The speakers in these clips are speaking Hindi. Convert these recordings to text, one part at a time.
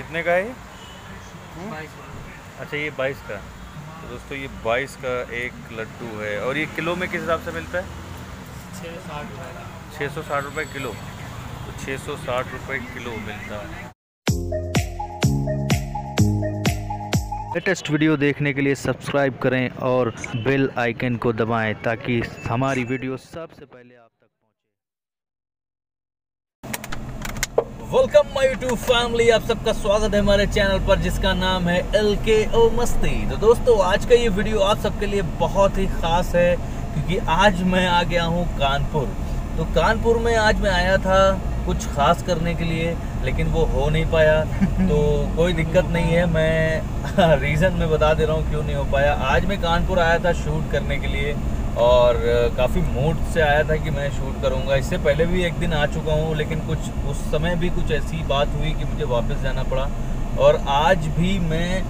कितने का है ये? अच्छा ये बाईस का। तो दोस्तों ये बाईस का एक लड्डू है। और ये किलो में किस हिसाब से मिलता है? छः छः सौ साठ रुपये किलो। तो छः सौ साठ रुपये किलो मिलता है। लेटेस्ट वीडियो देखने के लिए सब्सक्राइब करें और बेल आइकन को दबाएँ ताकि हमारी वीडियो सबसे पहले आप तक पहुँचे वेलकम माय यूट्यूब फैमिली आप सबका स्वागत है हमारे चैनल पर जिसका नाम है एल के ओ मस्ती तो दोस्तों आज का ये वीडियो आप सबके लिए बहुत ही खास है क्योंकि आज मैं आ गया हूँ कानपुर। तो कानपुर में आज मैं आया था कुछ खास करने के लिए लेकिन वो हो नहीं पाया। तो कोई दिक्कत नहीं है मैं रीज़न में बता दे रहा हूँ क्यों नहीं हो पाया। आज मैं कानपुर आया था शूट करने के लिए। और काफ़ी मूड से आया था कि मैं शूट करूँगा। इससे पहले भी एक दिन आ चुका हूँ, लेकिन कुछ, उस समय भी कुछ ऐसी बात हुई कि मुझे वापस जाना पड़ा। और आज भी मैं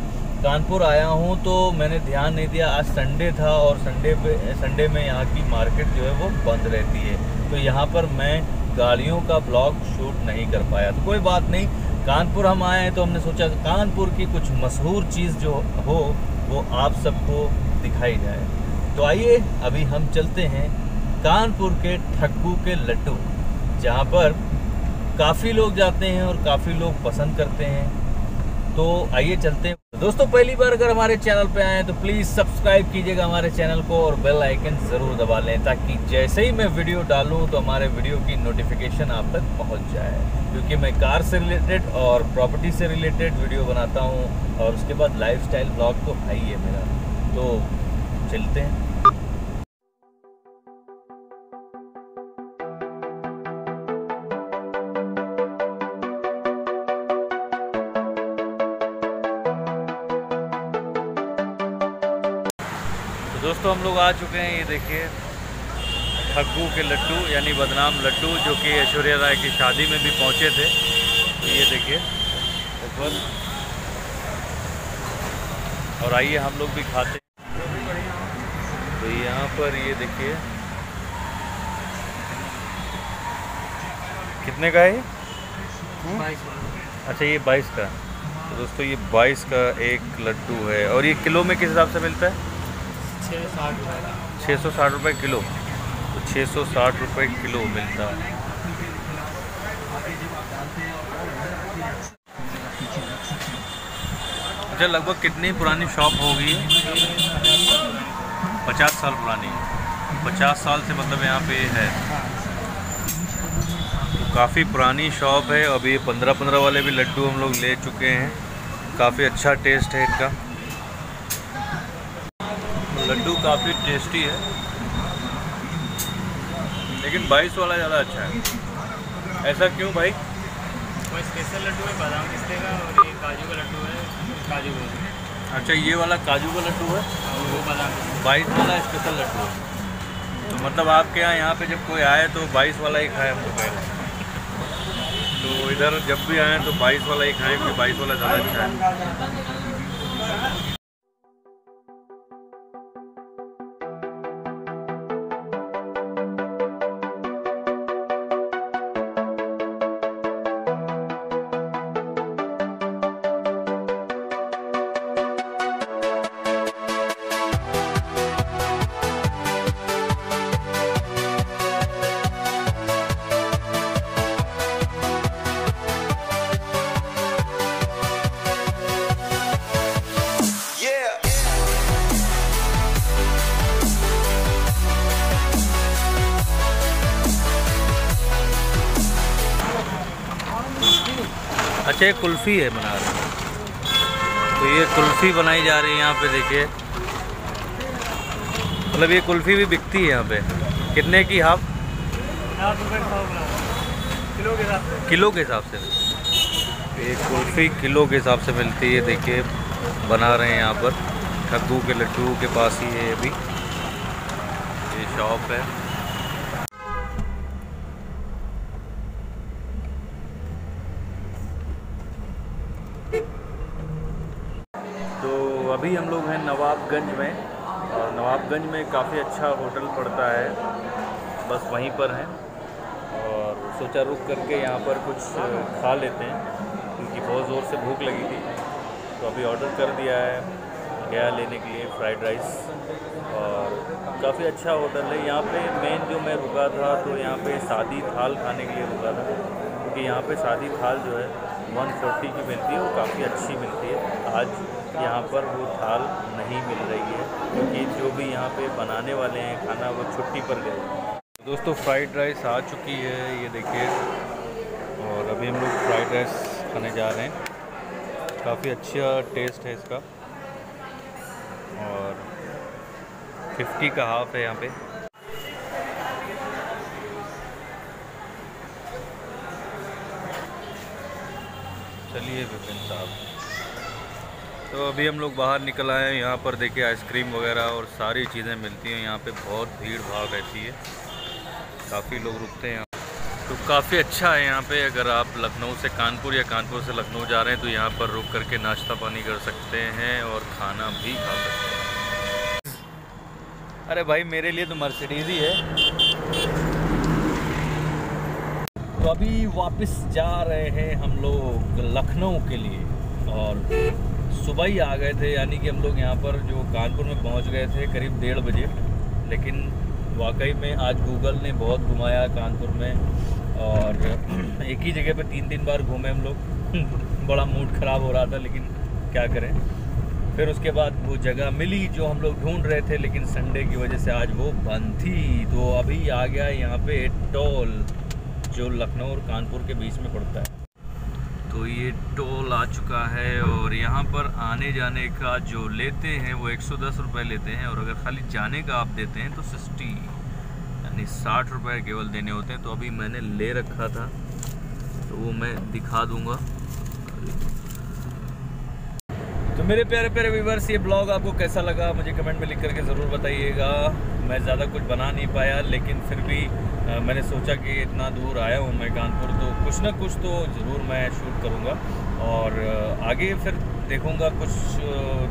कानपुर आया हूँ तो मैंने ध्यान नहीं दिया। आज संडे था और संडे पे संडे में यहाँ की मार्केट जो है वो बंद रहती है। तो यहाँ पर मैं गाड़ियों का ब्लॉग शूट नहीं कर पाया। तो कोई बात नहीं, कानपुर हम आए हैं तो हमने सोचा कानपुर की कुछ मशहूर चीज़ जो हो, वो आप सबको दिखाई जाए। तो आइए अभी हम चलते हैं कानपुर के ठग्गू के लड्डू, जहाँ पर काफ़ी लोग जाते हैं और काफ़ी लोग पसंद करते हैं। तो आइए चलते हैं। दोस्तों, पहली बार अगर हमारे चैनल पे आए तो प्लीज़ सब्सक्राइब कीजिएगा हमारे चैनल को और बेल आइकन ज़रूर दबा लें, ताकि जैसे ही मैं वीडियो डालूं तो हमारे वीडियो की नोटिफिकेशन आप तक पहुँच जाए। क्योंकि मैं कार से रिलेटेड और प्रॉपर्टी से रिलेटेड वीडियो बनाता हूँ, और उसके बाद लाइफस्टाइल ब्लॉग तो है ही है मेरा। तो चलते हैं। दोस्तों हम लोग आ चुके हैं ये देखिए ठग्गू के लड्डू यानी बदनाम लड्डू जो कि ऐश्वर्या राय की शादी में भी पहुँचे थे। तो ये देखिए ऊपर और आइए हम लोग भी खाते तो यहाँ पर ये देखिए कितने का है ये? अच्छा ये बाईस का। तो दोस्तों ये बाईस का एक लड्डू है। और ये किलो में किस हिसाब से मिलता है? छः सौ साठ रुपये किलो। तो छः सौ साठ रुपये किलो मिलता। है अच्छा लगभग कितनी पुरानी शॉप होगी? पचास साल पुरानी। पचास साल से मतलब यहाँ पे है। तो काफ़ी पुरानी शॉप है। अभी पंद्रह पंद्रह वाले भी लड्डू हम लोग ले चुके हैं। काफ़ी अच्छा टेस्ट है इनका। काफ़ी टेस्टी है। लेकिन बाईस वाला ज़्यादा अच्छा है। ऐसा क्यों भाई? वो स्पेशल लड्डू है बादाम पिस्ते का और ये काजू का लड्डू है काजू का अच्छा ये वाला काजू का लड्डू है? और वो बादाम बाईस वाला स्पेशल लड्डू है। तो मतलब आपके यहाँ यहाँ पे जब कोई आए तो बाईस वाला ही खाए हम तो पहले। तो इधर जब भी आए तो बाईस वाला ही खाएँ क्योंकि बाईस वाला ज़्यादा अच्छा है। अच्छा ये कुल्फ़ी है बना रहे तो ये कुल्फ़ी बनाई जा रही है यहाँ पे देखिए। मतलब ये कुल्फ़ी भी बिकती है यहाँ पे। कितने की हाफ़? किलो के हिसाब से। के ये कुल्फ़ी किलो के हिसाब से मिलती है देखिए। बना रहे हैं यहाँ पर। ठग्गू के लड्डू के पास ही है ये अभी ये शॉप है। तो अभी हम लोग हैं नवाबगंज में और नवाबगंज में काफ़ी अच्छा होटल पड़ता है। बस वहीं पर हैं और सोचा रुक करके यहाँ पर कुछ खा लेते हैं उनकी बहुत ज़ोर से भूख लगी थी। तो अभी ऑर्डर कर दिया है गया लेने के लिए फ्राइड राइस और काफ़ी अच्छा होटल है। यहाँ पे मेन जो मैं रुका था तो यहाँ पे शादी थाल खाने के लिए रुका था, क्योंकि यहाँ पे शादी थाल जो है 140 की मिलती है और काफ़ी अच्छी मिलती है। आज यहाँ पर वो थाल नहीं मिल रही है, क्योंकि जो भी यहाँ पे बनाने वाले हैं खाना, वो छुट्टी पर गए दोस्तों, फ्राइड राइस आ चुकी है, ये देखिए। और अभी हम लोग फ्राइड राइस खाने जा रहे हैं। काफ़ी अच्छा टेस्ट है इसका। और 50 का हाफ़ है यहाँ पे। चलिए विपिन साहब। तो अभी हम लोग बाहर निकल आए हैं। यहाँ पर देखिए आइसक्रीम वगैरह और सारी चीज़ें मिलती हैं। यहाँ पे बहुत भीड़ भाड़ रहती है। काफ़ी लोग रुकते हैं यहाँ। तो काफ़ी अच्छा है यहाँ पे। अगर आप लखनऊ से कानपुर या कानपुर से लखनऊ जा रहे हैं तो यहाँ पर रुक करके नाश्ता पानी कर सकते हैं और खाना भी खा सकते हैं। अरे भाई, मेरे लिए तो मर्सिडीज़ ही है। तो अभी वापस जा रहे हैं हम लोग लखनऊ के लिए और सुबह ही आ गए थे, यानी कि हम लोग यहाँ पर जो कानपुर में पहुँच गए थे करीब डेढ़ बजे। लेकिन वाकई में आज गूगल ने बहुत घुमाया कानपुर में और एक ही जगह पर तीन तीन बार घूमे हम लोग। बड़ा मूड ख़राब हो रहा था, लेकिन क्या करें। फिर उसके बाद वो जगह मिली जो हम लोग ढूंढ रहे थे, लेकिन संडे की वजह से आज वो बंद थी। तो अभी आ गया यहाँ पे टोल, जो लखनऊ और कानपुर के बीच में पड़ता है। तो ये टोल आ चुका है और यहाँ पर आने जाने का जो लेते हैं वो एक सौ दस रुपये लेते हैं और अगर खाली जाने का आप देते हैं तो सिक्सटी, यानी साठ रुपये केवल देने होते हैं। तो अभी मैंने ले रखा था तो वो मैं दिखा दूँगा तो मेरे प्यारे प्यारे व्यूवर्स ये ब्लॉग आपको कैसा लगा? मुझे कमेंट में लिख करके ज़रूर बताइएगा। मैं ज़्यादा कुछ बना नहीं पाया लेकिन फिर भी आ, मैंने सोचा कि इतना दूर आया हूँ मैं कानपुर तो कुछ ना कुछ तो ज़रूर मैं शूट करूँगा। और आगे फिर देखूँगा कुछ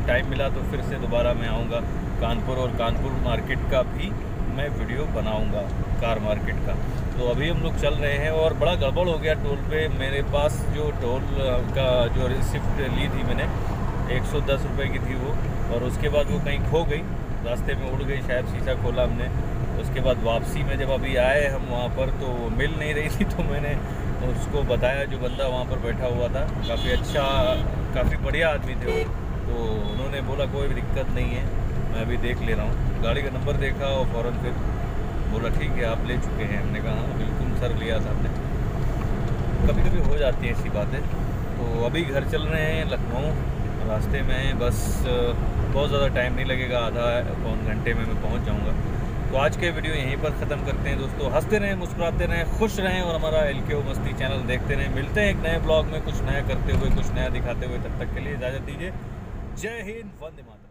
टाइम मिला तो फिर से दोबारा मैं आऊँगा कानपुर और कानपुर मार्केट का भी मैं वीडियो बनाऊँगा कार मार्केट का। तो अभी हम लोग चल रहे हैं और बड़ा गड़बड़ हो गया टोल पे। मेरे पास जो टोल का जो रिसिप्ट ली थी मैंने एक सौ दस रुपये की थी वो, और उसके बाद वो कहीं खो गई। रास्ते में उड़ गई, शायद शीशा खोला हमने। उसके बाद वापसी में जब अभी आए हम वहाँ पर तो मिल नहीं रही थी तो मैंने उसको बताया, जो बंदा वहाँ पर बैठा हुआ था। काफ़ी अच्छा काफ़ी बढ़िया आदमी थे वो। तो उन्होंने बोला, कोई दिक्कत नहीं है, मैं अभी देख ले रहा हूँ। गाड़ी का नंबर देखा और फ़ौर फिर बोला, ठीक है, आप ले चुके हैं। हमने कहा हाँ बिल्कुल, सर, लिया था हमने। कभी कभी हो जाती हैं ऐसी बातें। तो अभी घर चल रहे हैं लखनऊ। रास्ते में बस बहुत ज़्यादा टाइम नहीं लगेगा, आधा पौन घंटे में मैं पहुँच जाऊँगा। तो आज के वीडियो यहीं पर ख़त्म करते हैं दोस्तों। हँसते रहें, मुस्कुराते रहें, खुश रहें और हमारा एल के मस्ती चैनल देखते रहें। मिलते हैं एक नए ब्लॉग में कुछ नया करते हुए, कुछ नया दिखाते हुए। तब तक के लिए इजाज़त दीजिए। जय हिंद, वंदे मातरम।